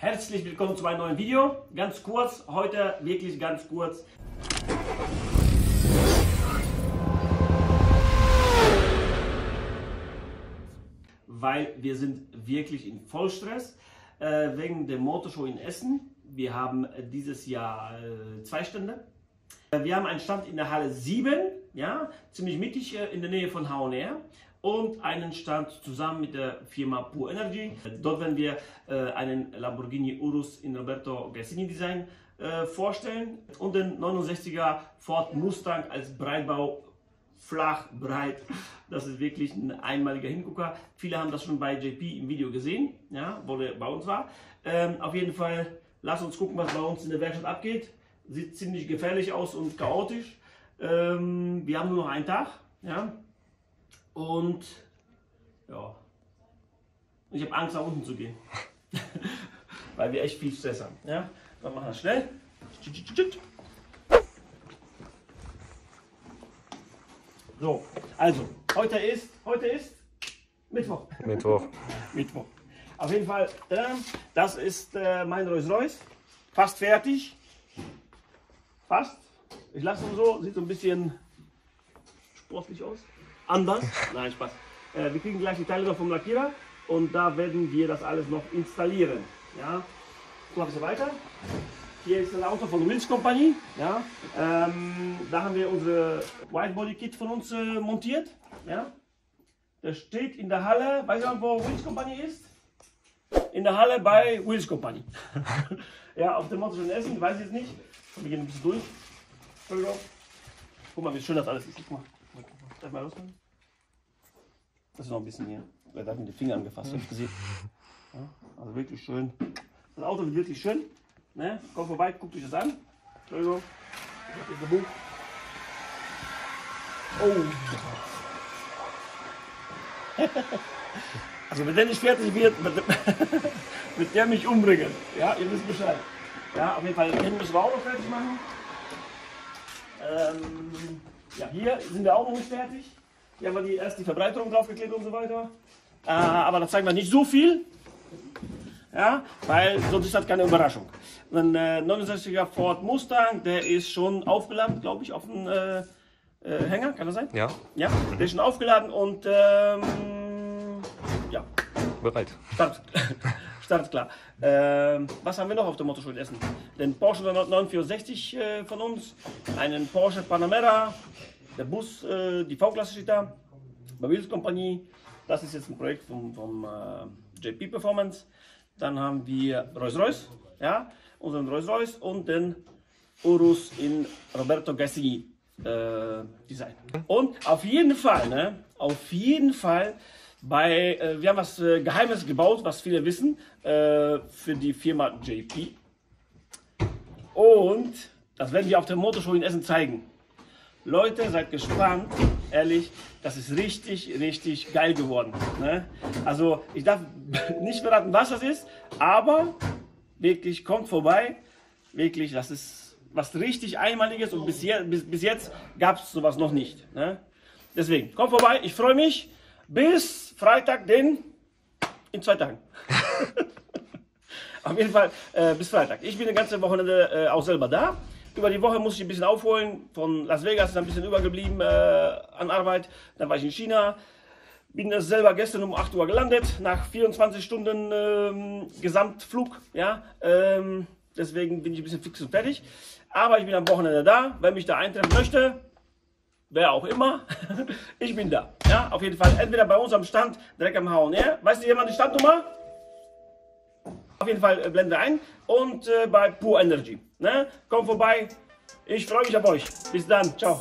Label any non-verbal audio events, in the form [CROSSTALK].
Herzlich willkommen zu meinem neuen Video. Ganz kurz, heute wirklich ganz kurz. Weil wir sind wirklich in Vollstress äh, wegen der Motorshow in Essen. Wir haben dieses Jahr äh, zwei Stände. Äh, wir haben einen Stand in der Halle 7, ja, ziemlich mittig äh, in der Nähe von H&R und einen Stand zusammen mit der Firma Pure Energy. Dort werden wir äh, einen Lamborghini Urus in Roberto Gassini Design äh, vorstellen und den 69er Ford Mustang als Breitbau flach, breit. Das ist wirklich ein einmaliger Hingucker. Viele haben das schon bei JP im Video gesehen, ja, wo der bei uns war. Ähm, auf jeden Fall, lasst uns gucken, was bei uns in der Werkstatt abgeht. Sieht ziemlich gefährlich aus und chaotisch. Ähm, wir haben nur noch einen Tag. Ja. Und ja, ich habe Angst, nach unten zu gehen. [LAUGHS] Weil wir echt viel Stress haben. Ja? Wir machen das schnell. So, also, heute ist, heute ist Mittwoch. Mittwoch. [LAUGHS] Mittwoch. Auf jeden Fall, äh, das ist äh, mein Rolls Royce. Fast fertig. Fast. Ich lasse ihn so, sieht so ein bisschen sportlich aus. Anders. [LAUGHS] Nein, Spaß. Äh, wir kriegen gleich die Teile noch vom Lackierer und da werden wir das alles noch installieren. Ja. So ein bisschen weiter. Hier ist ein Auto von der Wills Company. Ja. Ähm, da haben wir unsere Whitebody Kit von uns äh, montiert. Ja. Das steht in der Halle. Weißt du, wo Wills Company ist? In der Halle bei Wills Company. [LAUGHS] ja, auf dem Motto schon essen, weiß ich jetzt nicht. Wir gehen ein bisschen durch. Guck mal, wie schön das alles ist. Guck mal. Darf mal losmachen? Das ist noch ein bisschen hier. Da hat mit den Fingern angefasst, ich gesehen. Ja, also wirklich schön. Das Auto wird wirklich schön. Ne? Komm vorbei, guckt euch das an. Entschuldigung. Ich hab hier gebucht. Oh. [LAUGHS] Also wenn der nicht fertig wird, wird, [LAUGHS] wird der mich umbringen. Ja, ihr wisst Bescheid. Ja, auf jeden Fall, den müssen wir auch noch fertig machen. Ähm, ja, hier sind wir auch noch nicht fertig. Hier haben wir die, erst die Verbreiterung draufgeklebt und so weiter. Äh, aber da zeigen wir nicht so viel. Ja, weil sonst ist das keine Überraschung. Ein äh, 69er Ford Mustang, der ist schon aufgeladen, glaube ich, auf dem äh, äh, Hänger, kann das sein? Ja, Ja, der ist schon aufgeladen und ähm, bereit. Start, [LAUGHS] klar. Ähm, was haben wir noch auf der Motorschule Essen? Den Porsche 964 äh, von uns, einen Porsche Panamera, der Bus, äh, die V-Klasse steht da, Company. Das ist jetzt ein Projekt vom, vom äh, JP Performance. Dann haben wir Rolls-Royce, ja, unseren Rolls-Royce und den Urus in Roberto Gassini äh, Design. Und auf jeden Fall, ne, auf jeden Fall bei, äh, wir haben was äh, Geheimes gebaut, was viele wissen, äh, für die Firma JP. Und das werden wir auf der Motorshow in Essen zeigen. Leute, seid gespannt. Ehrlich, das ist richtig, richtig geil geworden. Ne? Also, ich darf [LAUGHS] nicht verraten, was das ist, aber wirklich, kommt vorbei. Wirklich, das ist was richtig Einmaliges und bis, je, bis, bis jetzt gab es sowas noch nicht. Ne? Deswegen, kommt vorbei, ich freue mich. Bis Freitag, den in zwei Tagen. [LAUGHS] Auf jeden Fall äh, bis Freitag. Ich bin die ganze Wochenende äh, auch selber da. Über die Woche muss ich ein bisschen aufholen. Von Las Vegas ist ein bisschen übergeblieben äh, an Arbeit. Dann war ich in China. Bin selber gestern um 8 Uhr gelandet, nach 24 Stunden ähm, Gesamtflug. Ja, ähm, deswegen bin ich ein bisschen fix und fertig. Aber ich bin am Wochenende da. Wer mich da eintreffen möchte, wer auch immer, [LAUGHS] ich bin da. Ja, auf jeden Fall. Entweder bei uns am Stand, direkt am H&R. Weiß jemand die Standnummer? Auf jeden Fall äh, blenden wir ein. Und äh, bei Pure Energy. Ne? Kommt vorbei. Ich freue mich auf euch. Bis dann. Ciao.